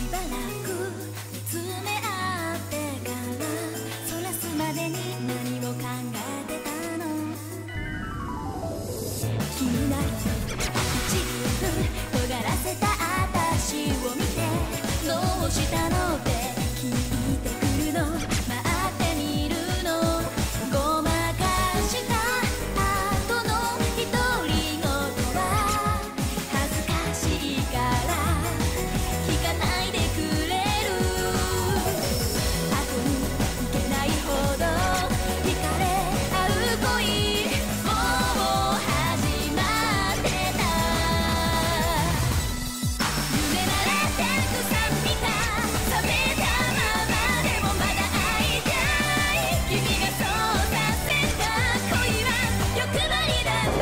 しばらくつめ合ってからそらすまでに何を考えてたの？気になる。一分尖らせた私を見てどうしたの？freedom.